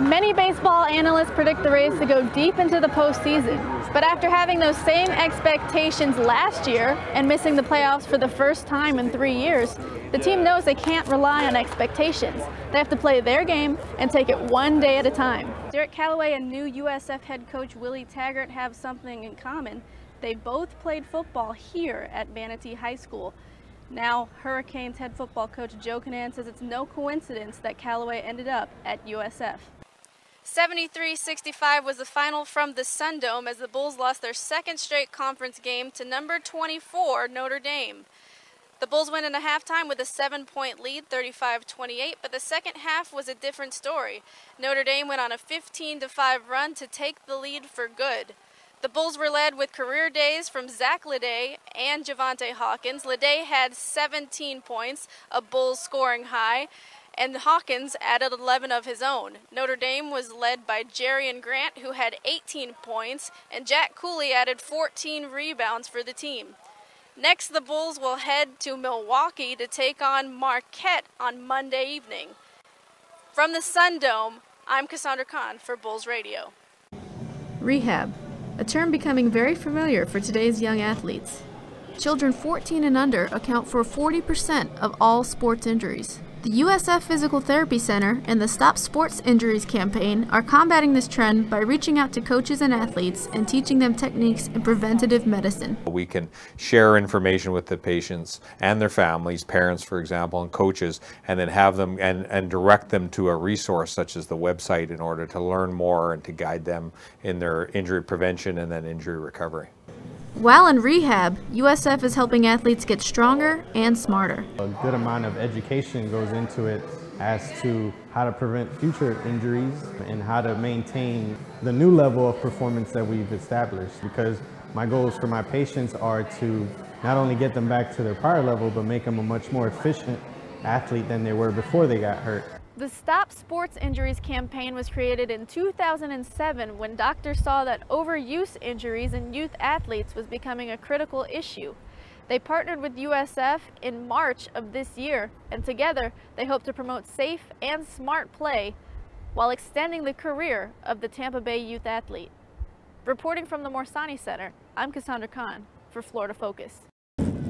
Many baseball analysts predict the Rays to go deep into the postseason. But after having those same expectations last year and missing the playoffs for the first time in three years, the team knows they can't rely on expectations. They have to play their game and take it one day at a time. Derek Calloway and new USF head coach Willie Taggart have something in common. They both played football here at Manatee High School. Now, Hurricanes head football coach Joe Kinnon says it's no coincidence that Calloway ended up at USF. 73-65 was the final from the Sun Dome as the Bulls lost their second straight conference game to number 24 Notre Dame. The Bulls went into halftime with a seven-point lead, 35-28, but the second half was a different story. Notre Dame went on a 15-5 run to take the lead for good. The Bulls were led with career days from Zach Leday and Javontae Hawkins. Leday had 17 points, a Bulls scoring high and Hawkins added 11 of his own. Notre Dame was led by Jerian Grant, who had 18 points, and Jack Cooley added 14 rebounds for the team. Next, the Bulls will head to Milwaukee to take on Marquette on Monday evening. From the Sun Dome, I'm Cassandra Khan for Bulls Radio. Rehab, a term becoming very familiar for today's young athletes. Children 14 and under account for 40% of all sports injuries. The USF Physical Therapy Center and the Stop Sports Injuries campaign are combating this trend by reaching out to coaches and athletes and teaching them techniques in preventative medicine. We can share information with the patients and their families, parents for example, and coaches, and then have them and, and direct them to a resource such as the website in order to learn more and to guide them in their injury prevention and then injury recovery. While in rehab, USF is helping athletes get stronger and smarter. A good amount of education goes into it as to how to prevent future injuries and how to maintain the new level of performance that we've established because my goals for my patients are to not only get them back to their prior level but make them a much more efficient athlete than they were before they got hurt. The Stop Sports Injuries campaign was created in 2007 when doctors saw that overuse injuries in youth athletes was becoming a critical issue. They partnered with USF in March of this year, and together they hope to promote safe and smart play while extending the career of the Tampa Bay youth athlete. Reporting from the Morsani Center, I'm Cassandra Khan for Florida Focus.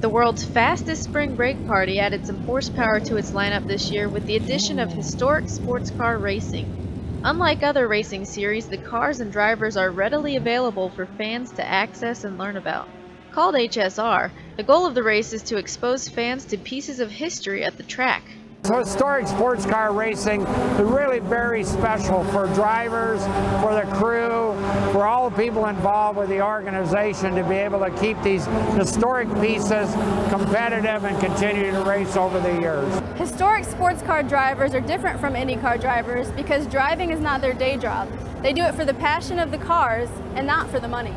The world's fastest spring break party added some horsepower to its lineup this year with the addition of historic sports car racing. Unlike other racing series, the cars and drivers are readily available for fans to access and learn about. Called HSR, the goal of the race is to expose fans to pieces of history at the track. So historic sports car racing is really very special for drivers, for the crew, for all the people involved with the organization to be able to keep these historic pieces competitive and continue to race over the years. Historic sports car drivers are different from IndyCar drivers because driving is not their day job. They do it for the passion of the cars and not for the money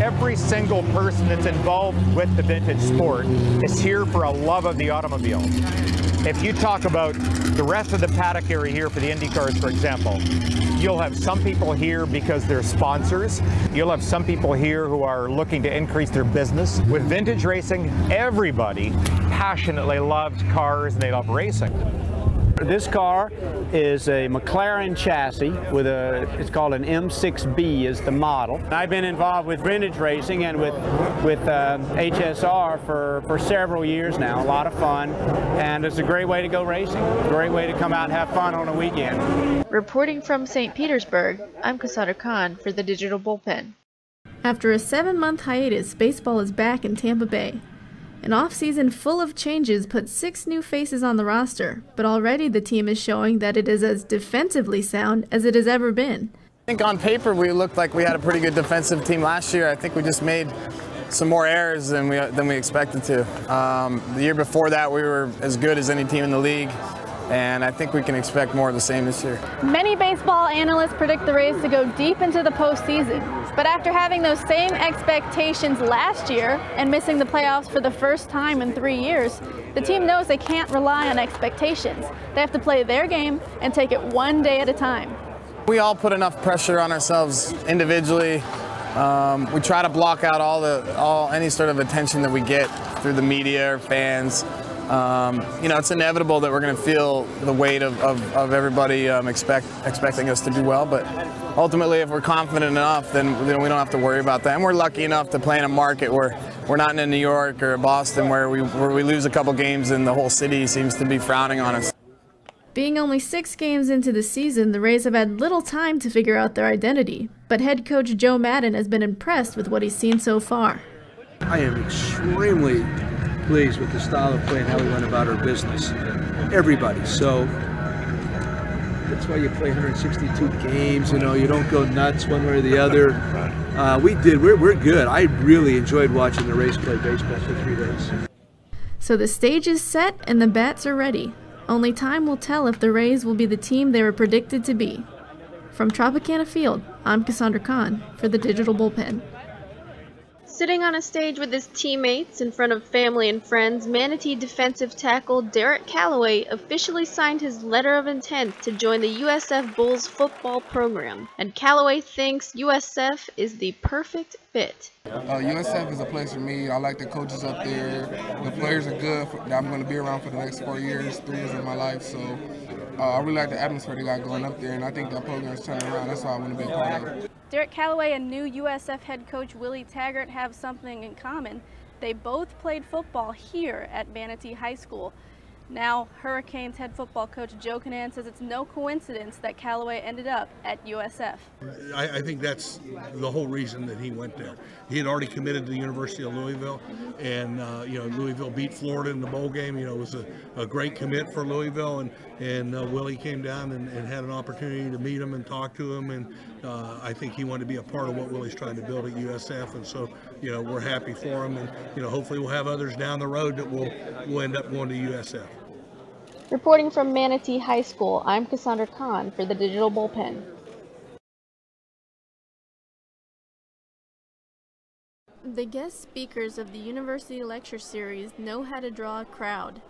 every single person that's involved with the vintage sport is here for a love of the automobile. If you talk about the rest of the paddock area here for the Indy cars, for example, you'll have some people here because they're sponsors. You'll have some people here who are looking to increase their business. With vintage racing, everybody passionately loves cars and they love racing. This car is a McLaren chassis with a, it's called an M6B is the model. I've been involved with vintage racing and with, with uh, HSR for, for several years now. A lot of fun and it's a great way to go racing. Great way to come out and have fun on a weekend. Reporting from St. Petersburg, I'm Cassandra Khan for the Digital Bullpen. After a seven-month hiatus, baseball is back in Tampa Bay. An offseason full of changes put six new faces on the roster, but already the team is showing that it is as defensively sound as it has ever been. I think on paper we looked like we had a pretty good defensive team last year. I think we just made some more errors than we than we expected to. Um, the year before that we were as good as any team in the league and I think we can expect more of the same this year. Many baseball analysts predict the Rays to go deep into the postseason, but after having those same expectations last year and missing the playoffs for the first time in three years, the team knows they can't rely on expectations. They have to play their game and take it one day at a time. We all put enough pressure on ourselves individually. Um, we try to block out all the all any sort of attention that we get through the media or fans um, you know, it's inevitable that we're going to feel the weight of, of, of everybody um, expect, expecting us to do well. But ultimately, if we're confident enough, then, then we don't have to worry about that. And we're lucky enough to play in a market where we're not in New York or Boston where we, where we lose a couple games and the whole city seems to be frowning on us. Being only six games into the season, the Rays have had little time to figure out their identity, but head coach Joe Maddon has been impressed with what he's seen so far. I am extremely pleased with the style of play and how we went about our business. Everybody. So that's why you play 162 games. You know, you don't go nuts one way or the other. Uh, we did. We're, we're good. I really enjoyed watching the Rays play baseball for three days. So the stage is set and the bats are ready. Only time will tell if the Rays will be the team they were predicted to be. From Tropicana Field, I'm Cassandra Khan for the Digital Bullpen. Sitting on a stage with his teammates in front of family and friends, Manatee defensive tackle Derek Calloway officially signed his letter of intent to join the USF Bulls football program, and Calloway thinks USF is the perfect fit. Uh, USF is a place for me. I like the coaches up there. The players are good. For, I'm going to be around for the next four years, three years of my life. So uh, I really like the atmosphere they got going up there, and I think that program is turning around. That's why I want to be a part of it. Derek Calloway and new USF head coach Willie Taggart have something in common. They both played football here at Manatee High School. Now, Hurricanes head football coach Joe Kinnon says it's no coincidence that Calloway ended up at USF. I, I, think that's the whole reason that he went there. He had already committed to the University of Louisville, and uh, you know Louisville beat Florida in the bowl game. You know it was a, a great commit for Louisville, and and uh, Willie came down and, and, had an opportunity to meet him and talk to him, and uh, I think he wanted to be a part of what Willie's trying to build at USF, and so you know we're happy for him, and you know hopefully we'll have others down the road that will will end up going to USF. Reporting from Manatee High School, I'm Cassandra Khan for the Digital Bullpen. The guest speakers of the University Lecture Series know how to draw a crowd.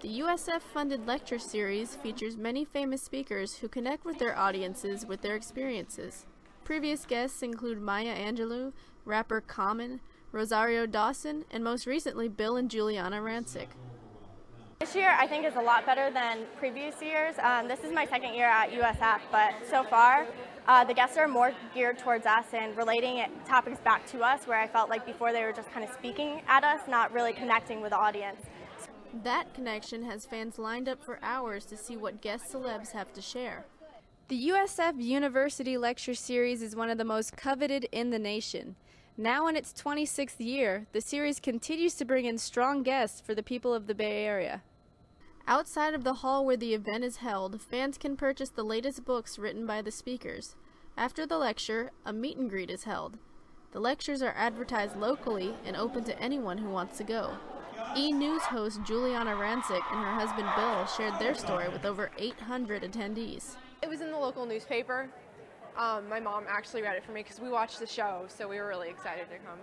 The USF-funded lecture series features many famous speakers who connect with their audiences with their experiences. Previous guests include Maya Angelou, rapper Common, Rosario Dawson, and most recently Bill and Giuliana Rancic. This year I think is a lot better than previous years. Um, this is my second year at USF, but so far uh, the guests are more geared towards us and relating it, topics back to us, where I felt like before they were just kind of speaking at us, not really connecting with the audience. That connection has fans lined up for hours to see what guest celebs have to share. The USF University Lecture Series is one of the most coveted in the nation. Now in its 26th year, the series continues to bring in strong guests for the people of the Bay Area. Outside of the hall where the event is held, fans can purchase the latest books written by the speakers. After the lecture, a meet and greet is held. The lectures are advertised locally and open to anyone who wants to go. E! News host Giuliana Rancic and her husband Bill shared their story with over 800 attendees. It was in the local newspaper, um, my mom actually read it for me because we watched the show, so we were really excited to come.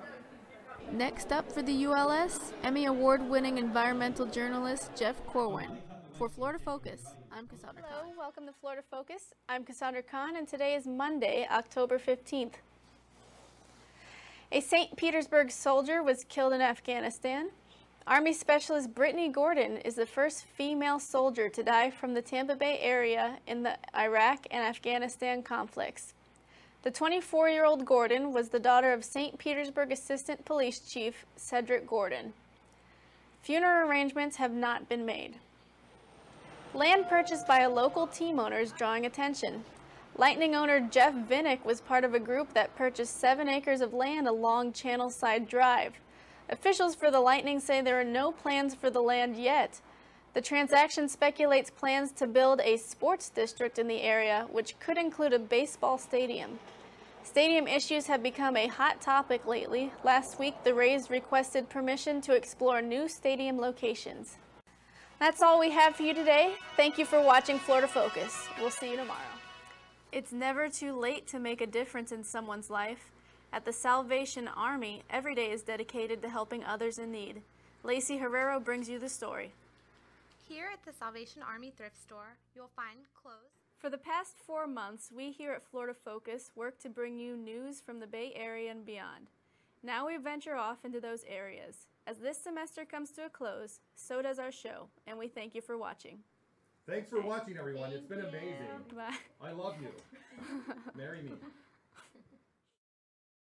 Next up for the ULS, Emmy Award winning environmental journalist Jeff Corwin. For Florida Focus, I'm Cassandra Hello, Khan. welcome to Florida Focus. I'm Cassandra Khan, and today is Monday, October 15th. A St. Petersburg soldier was killed in Afghanistan. Army Specialist Brittany Gordon is the first female soldier to die from the Tampa Bay area in the Iraq and Afghanistan conflicts. The 24-year-old Gordon was the daughter of St. Petersburg Assistant Police Chief Cedric Gordon. Funeral arrangements have not been made. Land purchased by a local team owner is drawing attention. Lightning owner Jeff Vinik was part of a group that purchased seven acres of land along Channelside Drive. Officials for the Lightning say there are no plans for the land yet. The transaction speculates plans to build a sports district in the area, which could include a baseball stadium. Stadium issues have become a hot topic lately. Last week, the Rays requested permission to explore new stadium locations. That's all we have for you today. Thank you for watching Florida Focus. We'll see you tomorrow. It's never too late to make a difference in someone's life. At the Salvation Army, every day is dedicated to helping others in need. Lacey Herrero brings you the story. Here at the Salvation Army thrift store, you'll find clothes. For the past four months, we here at Florida Focus work to bring you news from the Bay Area and beyond. Now we venture off into those areas. As this semester comes to a close, so does our show, and we thank you for watching. Thanks for watching, everyone. It's been amazing. Bye. I love you. Marry me.